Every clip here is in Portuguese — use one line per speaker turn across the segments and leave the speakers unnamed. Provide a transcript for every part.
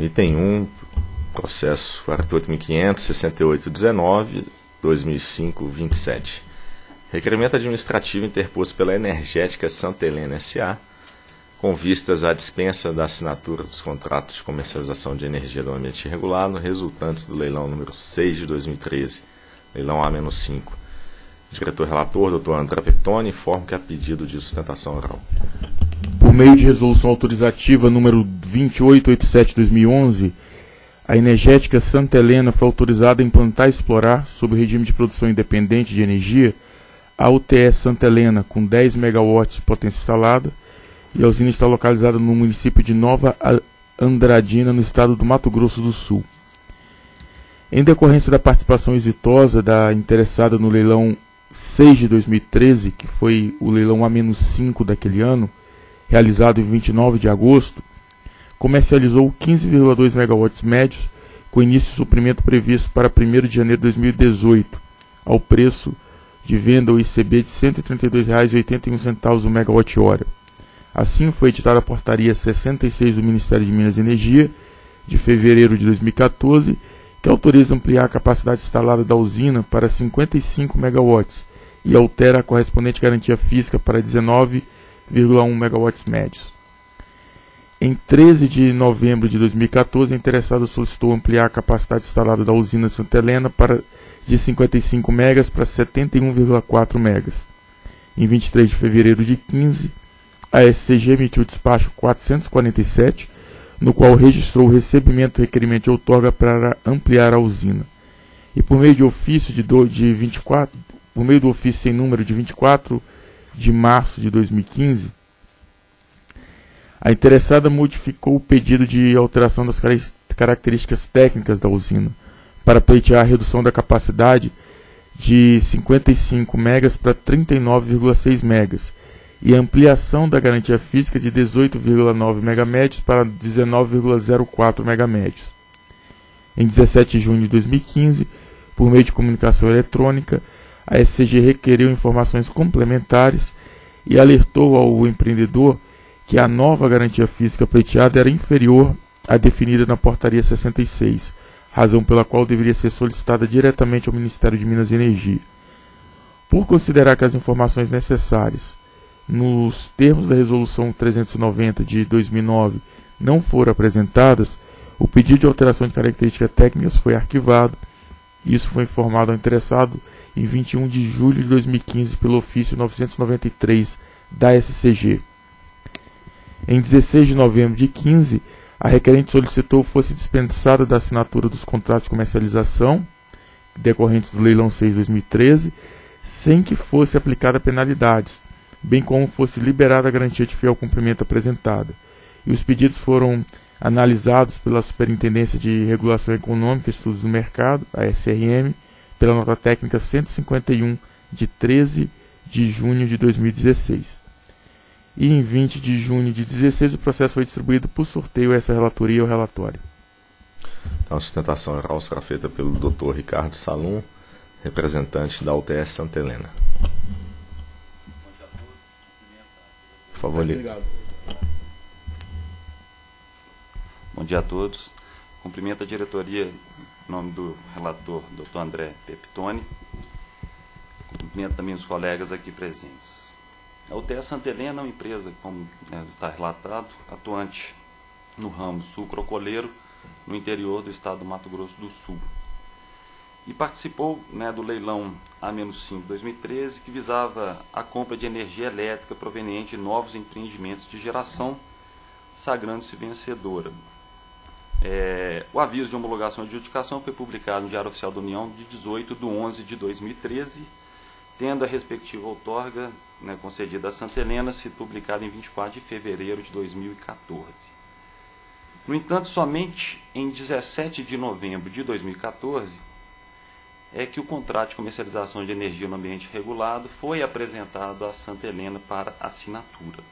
Item 1, processo 48.500, 6819-2005-27. Requerimento administrativo interposto pela Energética Santa Helena S.A., com vistas à dispensa da assinatura dos contratos de comercialização de energia do ambiente regulado resultantes do leilão número 6 de 2013, leilão A-5. Diretor relator, doutor André Peptoni, informo que há pedido de sustentação oral.
Meio de resolução autorizativa número 2887-2011, a Energética Santa Helena foi autorizada a implantar e explorar, sob regime de produção independente de energia, a UTS Santa Helena, com 10 MW de potência instalada, e a usina está localizada no município de Nova Andradina, no estado do Mato Grosso do Sul. Em decorrência da participação exitosa da interessada no leilão 6 de 2013, que foi o leilão A-5 daquele ano, realizado em 29 de agosto, comercializou 15,2 MW médios, com início de suprimento previsto para 1 de janeiro de 2018, ao preço de venda ao ICB de R$ 132,81 o megawatt-hora. Assim foi editada a portaria 66 do Ministério de Minas e Energia, de fevereiro de 2014, que autoriza ampliar a capacidade instalada da usina para 55 MW e altera a correspondente garantia física para 19,1 MW médios. Em 13 de novembro de 2014, a interessada solicitou ampliar a capacidade instalada da usina Santa Helena para, de 55 MW para 71,4 MW. Em 23 de fevereiro de 15, a SCG emitiu o despacho 447, no qual registrou o recebimento do requerimento de outorga para ampliar a usina. E por meio de ofício de, do, de 24, por meio do ofício em número de 24 de março de 2015, a interessada modificou o pedido de alteração das características técnicas da usina para pleitear a redução da capacidade de 55 megas para 39,6 megas e ampliação da garantia física de 18,9 megamédios para 19,04 megamédios. Em 17 de junho de 2015, por meio de comunicação eletrônica, a SCG requeriu informações complementares e alertou ao empreendedor que a nova garantia física pleiteada era inferior à definida na Portaria 66, razão pela qual deveria ser solicitada diretamente ao Ministério de Minas e Energia. Por considerar que as informações necessárias, nos termos da Resolução 390 de 2009, não foram apresentadas, o pedido de alteração de características técnicas foi arquivado. Isso foi informado ao interessado em 21 de julho de 2015 pelo ofício 993 da SCG. Em 16 de novembro de 15, a requerente solicitou fosse dispensada da assinatura dos contratos de comercialização decorrentes do leilão 6 de 2013, sem que fosse aplicada penalidades, bem como fosse liberada a garantia de fiel cumprimento apresentada. E os pedidos foram analisados pela Superintendência de Regulação Econômica e Estudos do Mercado, a SRM, pela nota técnica 151 de 13 de junho de 2016 e em 20 de junho de 16 o processo foi distribuído por sorteio a essa relatoria ou relatório.
Então, a sustentação oral será feita pelo Dr. Ricardo Salum, representante da UTS Santa Helena. Por favor, Li.
Bom dia a todos. Cumprimento a diretoria nome do relator, Dr. André Peptoni. Cumprimento também os colegas aqui presentes. A UTS Santa Helena é uma empresa, como né, está relatado, atuante no ramo sucrocoleiro no interior do estado do Mato Grosso do Sul. E participou né, do leilão A-5 2013, que visava a compra de energia elétrica proveniente de novos empreendimentos de geração, sagrando-se vencedora. É, o aviso de homologação de adjudicação foi publicado no Diário Oficial da União de 18 de 11 de 2013, tendo a respectiva outorga né, concedida a Santa Helena, sido publicado em 24 de fevereiro de 2014. No entanto, somente em 17 de novembro de 2014 é que o contrato de comercialização de energia no ambiente regulado foi apresentado à Santa Helena para assinatura.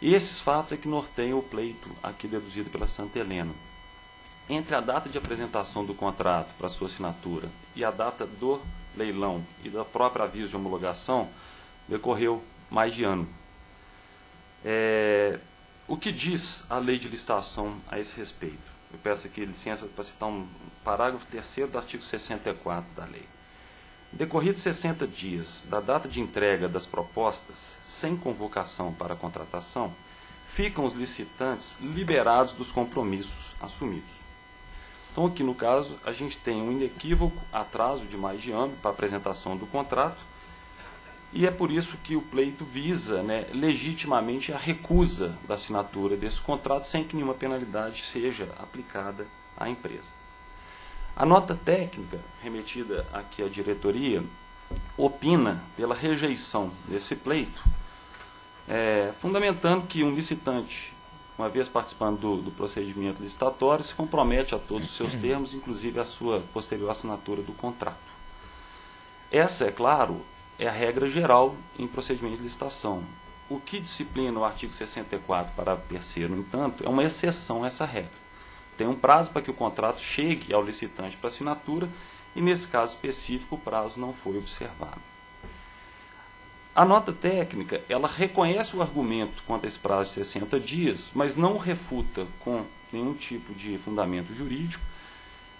E esses fatos é que norteiam o pleito aqui deduzido pela Santa Helena. Entre a data de apresentação do contrato para sua assinatura e a data do leilão e da própria aviso de homologação, decorreu mais de ano. É, o que diz a lei de licitação a esse respeito? Eu peço aqui licença para citar um parágrafo 3 do artigo 64 da lei. Decorridos 60 dias da data de entrega das propostas, sem convocação para contratação, ficam os licitantes liberados dos compromissos assumidos. Então, aqui no caso, a gente tem um inequívoco atraso de mais de ano para apresentação do contrato, e é por isso que o pleito visa né, legitimamente a recusa da assinatura desse contrato sem que nenhuma penalidade seja aplicada à empresa. A nota técnica remetida aqui à diretoria opina pela rejeição desse pleito, é, fundamentando que um licitante, uma vez participando do, do, procedimento licitatório, se compromete a todos os seus termos, inclusive a sua posterior assinatura do contrato. Essa, é claro, é a regra geral em procedimento de licitação. O que disciplina o artigo 64, parágrafo 3, no entanto, é uma exceção a essa regra. Tem um prazo para que o contrato chegue ao licitante para assinatura e, nesse caso específico, o prazo não foi observado. A nota técnica, ela reconhece o argumento quanto a esse prazo de 60 dias, mas não refuta com nenhum tipo de fundamento jurídico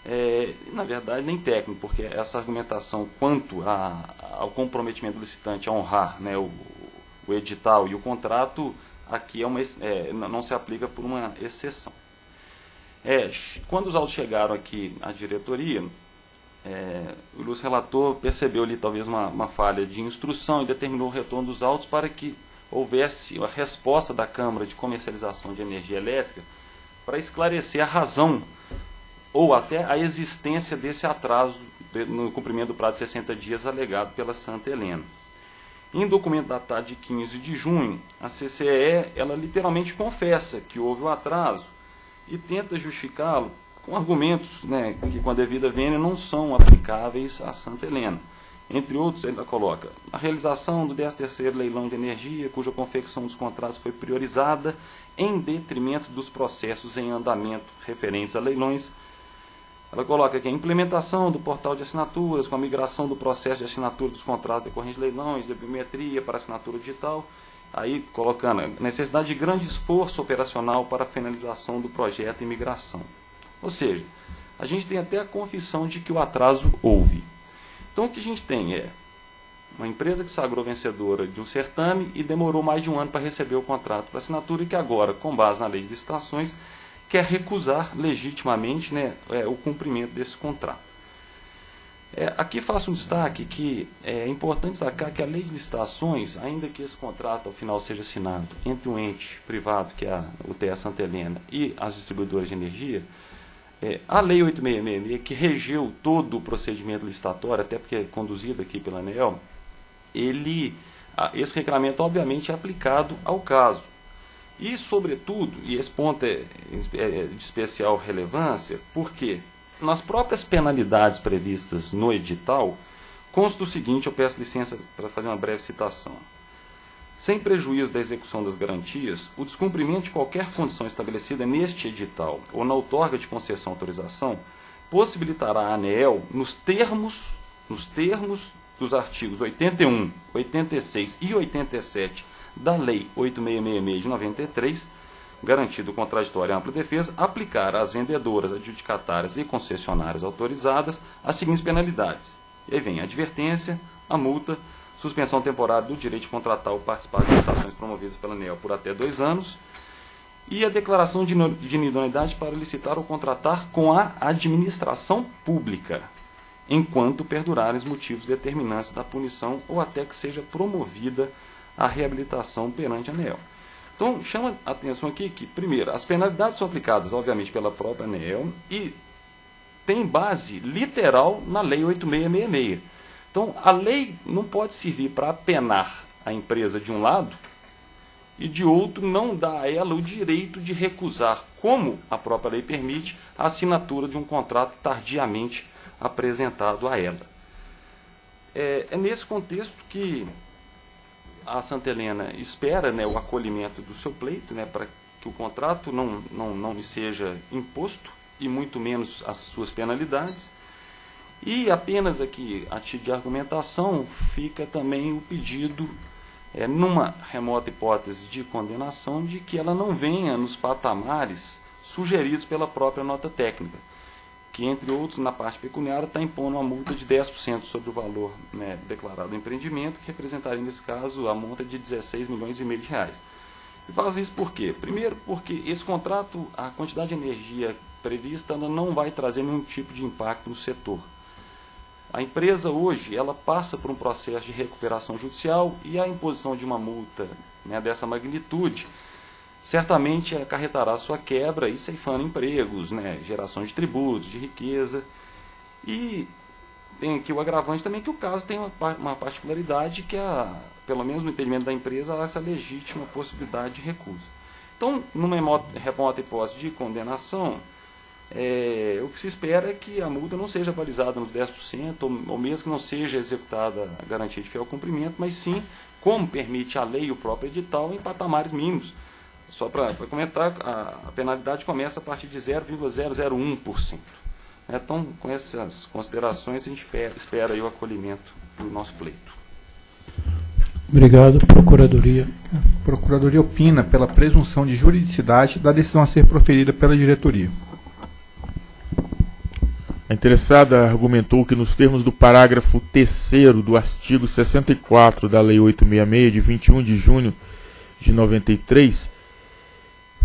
é, na verdade, nem técnico, porque essa argumentação quanto a, ao comprometimento do licitante a honrar né, o, o edital e o contrato, aqui é uma, é, não se aplica por uma exceção. É, quando os autos chegaram aqui à diretoria, é, o ilustre relator percebeu ali talvez uma, uma falha de instrução e determinou o retorno dos autos para que houvesse a resposta da Câmara de Comercialização de Energia Elétrica para esclarecer a razão ou até a existência desse atraso no cumprimento do prazo de 60 dias alegado pela Santa Helena. Em documento datado de 15 de junho, a CCE ela literalmente confessa que houve o um atraso e tenta justificá-lo com argumentos né, que, com a devida vênia, não são aplicáveis à Santa Helena. Entre outros, ele coloca a realização do 13º leilão de energia, cuja confecção dos contratos foi priorizada em detrimento dos processos em andamento referentes a leilões, ela coloca aqui a implementação do portal de assinaturas, com a migração do processo de assinatura dos contratos decorrentes de leilões, de biometria para assinatura digital, aí colocando necessidade de grande esforço operacional para a finalização do projeto e migração. Ou seja, a gente tem até a confissão de que o atraso houve. Então o que a gente tem é uma empresa que sagrou vencedora de um certame e demorou mais de um ano para receber o contrato para assinatura e que agora, com base na lei de licitações, quer recusar legitimamente né, é, o cumprimento desse contrato. É, aqui faço um destaque que é importante sacar que a lei de licitações, ainda que esse contrato ao final seja assinado entre um ente privado, que é a UTE Santa Helena, e as distribuidoras de energia, é, a Lei 8666, que regeu todo o procedimento licitatório, até porque é conduzido aqui pela ANEEL, ele, esse regulamento obviamente é aplicado ao caso. E, sobretudo, e esse ponto é, é de especial relevância, porque nas próprias penalidades previstas no edital, consta o seguinte: eu peço licença para fazer uma breve citação. Sem prejuízo da execução das garantias, o descumprimento de qualquer condição estabelecida neste edital ou na outorga de concessão autorização possibilitará à ANEEL, nos termos, nos termos dos artigos 81, 86 e 87 da Lei 8666 de 93, garantido contraditório e ampla defesa, aplicar às vendedoras, adjudicatárias e concessionárias autorizadas as seguintes penalidades. E aí vem a advertência, a multa, suspensão temporária do direito de contratar ou participar de licitações promovidas pela ANEL por até dois anos, e a declaração de inidoneidade para licitar ou contratar com a administração pública, enquanto perdurarem os motivos determinantes da punição ou até que seja promovida a reabilitação perante a ANEEL. Então, chama a atenção aqui que, primeiro, as penalidades são aplicadas, obviamente, pela própria ANEEL e tem base literal na Lei 8666. Então, a lei não pode servir para apenar a empresa de um lado e de outro não dá a ela o direito de recusar, como a própria lei permite, a assinatura de um contrato tardiamente apresentado a ela. É, é nesse contexto que a Santa Helena espera né, o acolhimento do seu pleito né, para que o contrato não, não, não lhe seja imposto e muito menos as suas penalidades. E apenas aqui, a título de argumentação, fica também o pedido é, numa remota hipótese de condenação, de que ela não venha nos patamares sugeridos pela própria nota técnica, que, entre outros, na parte pecuniária, está impondo uma multa de 10% sobre o valor né, declarado do empreendimento, que representaria, nesse caso, a multa de 16 milhões e meio de reais. E faz isso por quê? Primeiro, porque esse contrato, a quantidade de energia prevista, não vai trazer nenhum tipo de impacto no setor. A empresa hoje ela passa por um processo de recuperação judicial e a imposição de uma multa né, dessa magnitude certamente acarretará sua quebra e ceifando empregos, né, geração de tributos, de riqueza. E tem aqui o agravante também que o caso tem uma, uma particularidade que, a, pelo menos no entendimento da empresa, há essa legítima possibilidade de recusa. Então, numa remota hipótese de condenação, é, o que se espera é que a multa não seja balizada nos 10%, ou, ou mesmo que não seja executada a garantia de fiel cumprimento, mas sim, como permite a lei e o próprio edital, em patamares mínimos. Só para comentar, a, a, penalidade começa a partir de 0,001%. Né? Então, com essas considerações, a gente espera, espera o acolhimento do nosso pleito.
Obrigado, Procuradoria.
A Procuradoria opina pela presunção de juridicidade da decisão a ser proferida pela diretoria.
A interessada argumentou que, nos termos do parágrafo 3 do artigo 64 da Lei 866, de 21 de junho de 93,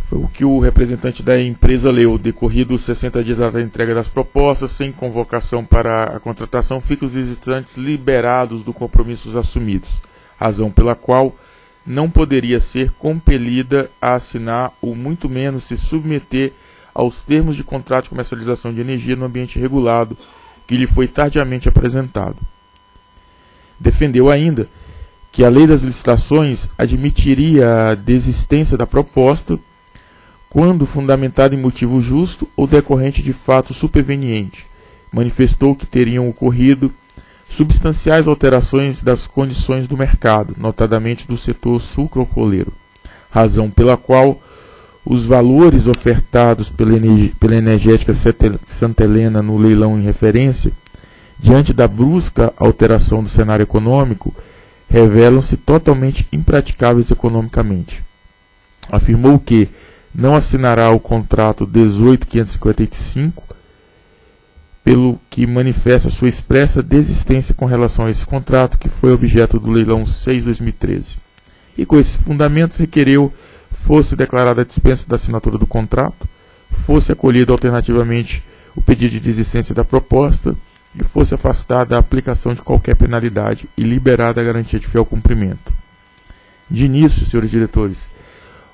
foi o que o representante da empresa leu. Decorridos 60 dias da entrega das propostas, sem convocação para a contratação, ficam os visitantes liberados do compromissos assumidos, razão pela qual não poderia ser compelida a assinar ou muito menos se submeter aos termos de contrato de comercialização de energia no ambiente regulado, que lhe foi tardiamente apresentado. Defendeu ainda que a lei das licitações admitiria a desistência da proposta quando fundamentada em motivo justo ou decorrente de fato superveniente. Manifestou que teriam ocorrido substanciais alterações das condições do mercado, notadamente do setor sucrocoleiro, razão pela qual os valores ofertados pela, pela energética Santa Helena no leilão em referência, diante da brusca alteração do cenário econômico, revelam-se totalmente impraticáveis economicamente. Afirmou que não assinará o contrato 18555, pelo que manifesta sua expressa desistência com relação a esse contrato, que foi objeto do leilão 6-2013. E com esses fundamentos requereu fosse declarada a dispensa da assinatura do contrato, fosse acolhido alternativamente o pedido de desistência da proposta e fosse afastada a aplicação de qualquer penalidade e liberada a garantia de fiel cumprimento. De início, senhores diretores,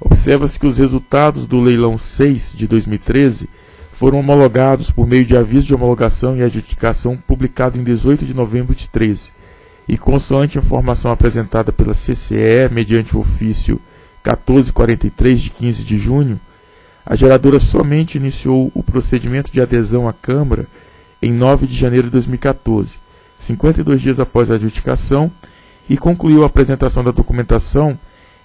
observa-se que os resultados do leilão 6 de 2013 foram homologados por meio de aviso de homologação e adjudicação publicado em 18 de novembro de 13, e consoante informação apresentada pela CCE mediante o ofício 1443 de 15 de junho, a geradora somente iniciou o procedimento de adesão à Câmara em 9 de janeiro de 2014, 52 dias após a adjudicação, e concluiu a apresentação da documentação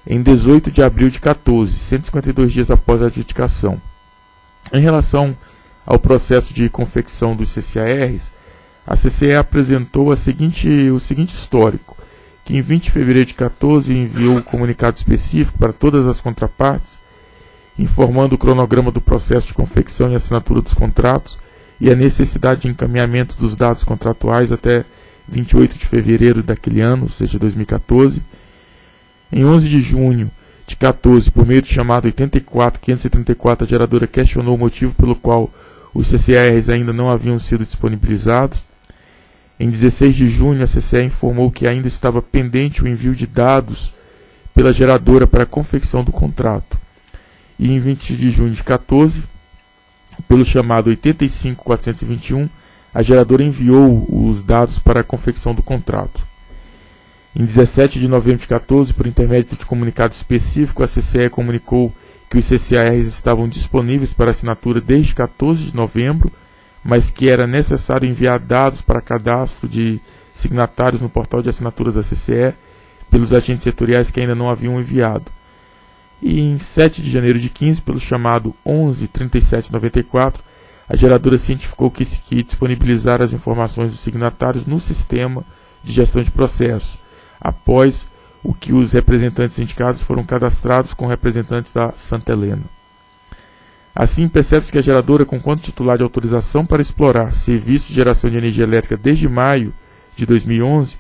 em 18 de abril de 14, 152 dias após a adjudicação. Em relação ao processo de confecção dos CCARs, a CCE apresentou a seguinte, o seguinte histórico que em 20 de fevereiro de 14 enviou um comunicado específico para todas as contrapartes, informando o cronograma do processo de confecção e assinatura dos contratos e a necessidade de encaminhamento dos dados contratuais até 28 de fevereiro daquele ano, ou seja, 2014. Em 11 de junho de 14, por meio do chamado 84534, a geradora questionou o motivo pelo qual os CCRs ainda não haviam sido disponibilizados. Em 16 de junho, a CCE informou que ainda estava pendente o envio de dados pela geradora para a confecção do contrato. E em 20 de junho de 14, pelo chamado 85421, a geradora enviou os dados para a confecção do contrato. Em 17 de novembro de 14, por intermédio de comunicado específico, a CCE comunicou que os CCARs estavam disponíveis para assinatura desde 14 de novembro mas que era necessário enviar dados para cadastro de signatários no portal de assinaturas da CCE pelos agentes setoriais que ainda não haviam enviado. E em 7 de janeiro de 15, pelo chamado 113794, a geradora cientificou que, que disponibilizar as informações dos signatários no sistema de gestão de processo, após o que os representantes indicados foram cadastrados com representantes da Santa Helena. Assim, percebe-se que a geradora, com quanto titular de autorização para explorar serviço de geração de energia elétrica desde maio de 2011,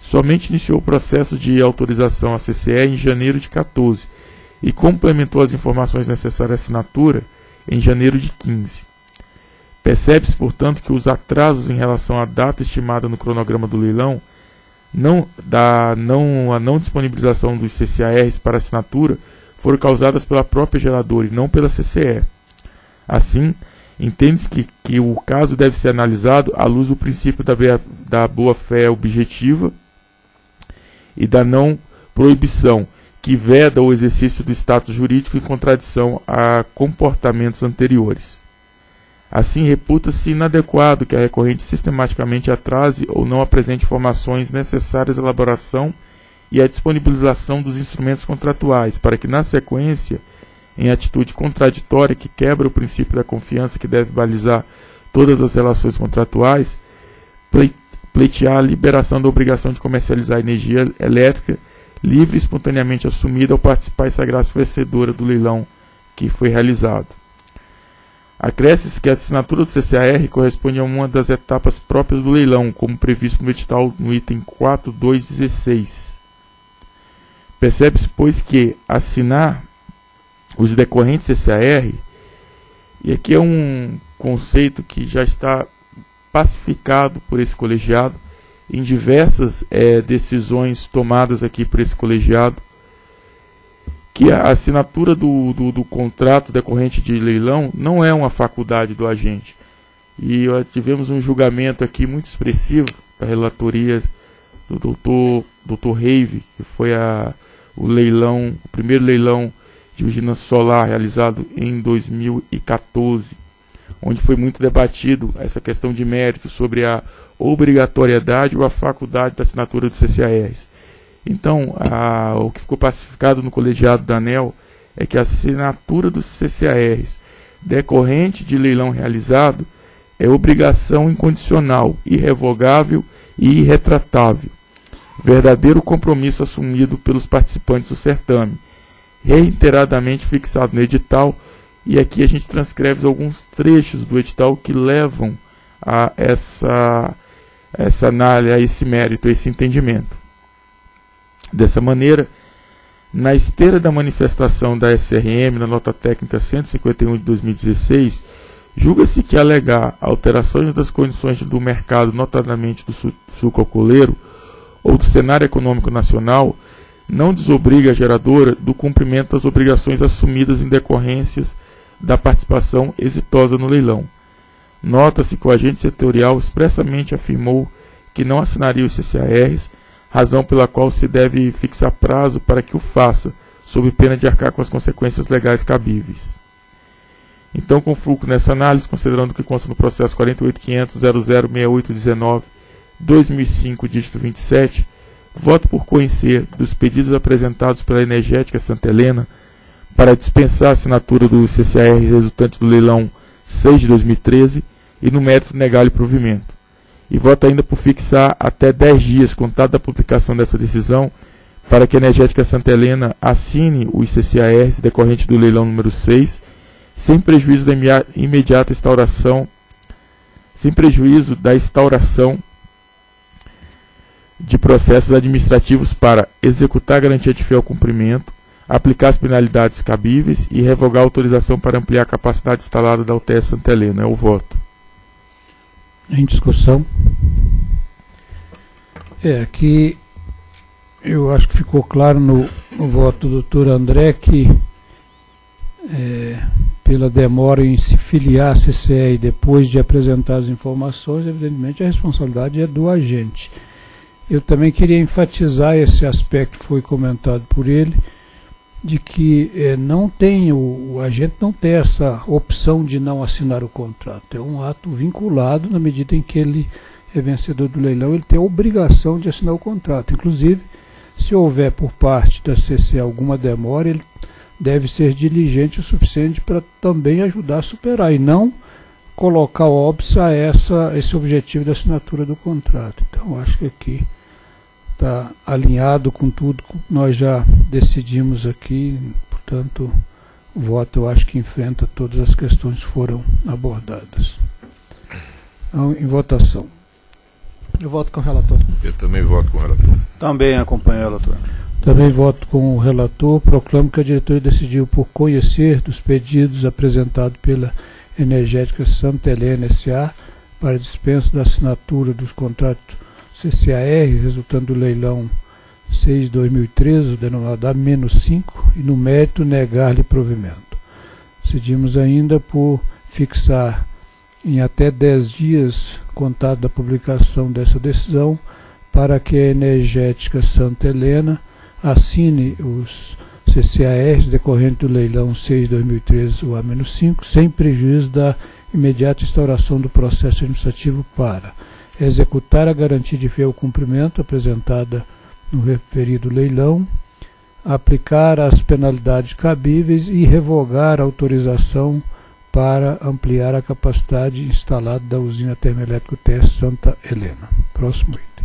somente iniciou o processo de autorização à CCE em janeiro de 14 e complementou as informações necessárias à assinatura em janeiro de 15. Percebe-se, portanto, que os atrasos em relação à data estimada no cronograma do leilão, não, da não, a não disponibilização dos CCARs para assinatura, foram causadas pela própria geradora e não pela CCE. Assim, entende-se que, que o caso deve ser analisado à luz do princípio da, da boa-fé objetiva e da não proibição, que veda o exercício do status jurídico em contradição a comportamentos anteriores. Assim, reputa-se inadequado que a recorrente sistematicamente atrase ou não apresente informações necessárias à elaboração e à disponibilização dos instrumentos contratuais, para que, na sequência, em atitude contraditória que quebra o princípio da confiança que deve balizar todas as relações contratuais, pleitear a liberação da obrigação de comercializar energia elétrica livre e espontaneamente assumida ao participar e sagrar-se vencedora do leilão que foi realizado. Acresce-se que a assinatura do CCAR corresponde a uma das etapas próprias do leilão, como previsto no edital no item 4.2.16. Percebe-se, pois, que assinar os decorrentes CCAR, e aqui é um conceito que já está pacificado por esse colegiado em diversas é, decisões tomadas aqui por esse colegiado, que a assinatura do, do, do, contrato decorrente de leilão não é uma faculdade do agente. E tivemos um julgamento aqui muito expressivo da relatoria do doutor, doutor Reive, que foi a, o leilão, o primeiro leilão de vigilância solar realizado em 2014, onde foi muito debatido essa questão de mérito sobre a obrigatoriedade ou a faculdade da assinatura dos CCARs. Então, a, o que ficou pacificado no colegiado da ANEL é que a assinatura dos CCARs decorrente de leilão realizado é obrigação incondicional, irrevogável e irretratável. Verdadeiro compromisso assumido pelos participantes do certame, reiteradamente fixado no edital, e aqui a gente transcreve alguns trechos do edital que levam a essa, essa análise, a esse mérito, a esse entendimento. Dessa maneira, na esteira da manifestação da SRM, na nota técnica 151 de 2016, julga-se que alegar alterações das condições do mercado, notadamente do suco alcooleiro, ou do cenário econômico nacional, não desobriga a geradora do cumprimento das obrigações assumidas em decorrências da participação exitosa no leilão. Nota-se que o agente setorial expressamente afirmou que não assinaria os CCARs razão pela qual se deve fixar prazo para que o faça, sob pena de arcar com as consequências legais cabíveis. Então, com fulcro nessa análise, considerando que consta no processo 48.500.006819-2005, dígito 27, voto por conhecer dos pedidos apresentados pela Energética Santa Helena para dispensar a assinatura do CCAR resultante do leilão 6 de 2013 e no mérito negar-lhe provimento e vota ainda por fixar até 10 dias, contado da publicação dessa decisão, para que a Energética Santa Helena assine o ICCAR decorrente do leilão número 6, sem prejuízo da imediata instauração, sem prejuízo da instauração de processos administrativos para executar a garantia de fiel cumprimento, aplicar as penalidades cabíveis e revogar a autorização para ampliar a capacidade instalada da UTS Santa Helena. É o voto.
Em discussão. É, aqui eu acho que ficou claro no, no voto do doutor André que é, pela demora em se filiar à CCE depois de apresentar as informações, evidentemente a responsabilidade é do agente. Eu também queria enfatizar esse aspecto que foi comentado por ele, de que é, não tem o, o, agente não tem essa opção de não assinar o contrato. É um ato vinculado na medida em que ele é vencedor do leilão, ele tem a obrigação de assinar o contrato. Inclusive, se houver por parte da CC alguma demora, ele deve ser diligente o suficiente para também ajudar a superar e não colocar óbvio a essa, esse objetivo da assinatura do contrato. Então, acho que aqui está alinhado com tudo que nós já decidimos aqui, portanto, o voto eu acho que enfrenta todas as questões que foram abordadas. Então, em votação.
Eu voto com o relator.
Eu também voto com o relator.
Também acompanho o relator.
Também voto com o relator. Proclamo que a diretoria decidiu por conhecer dos pedidos apresentados pela Energética Santa Helena S.A. para dispensa da assinatura dos contratos CCAR, resultando do leilão 6-2013, denominado A-5, e no mérito negar-lhe provimento. Decidimos ainda por fixar em até 10 dias, contado da publicação dessa decisão, para que a Energética Santa Helena assine os CCARs decorrente do leilão 6-2013, o A-5, sem prejuízo da imediata instauração do processo administrativo para executar a garantia de fiel cumprimento apresentada no referido leilão, aplicar as penalidades cabíveis e revogar a autorização para ampliar a capacidade instalada da usina termoelétrica TES Santa Helena. Próximo item.